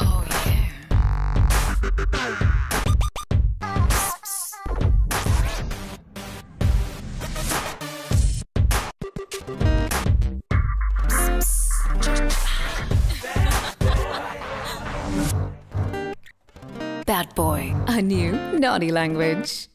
Oh yeah. Bad boy, a new naughty language.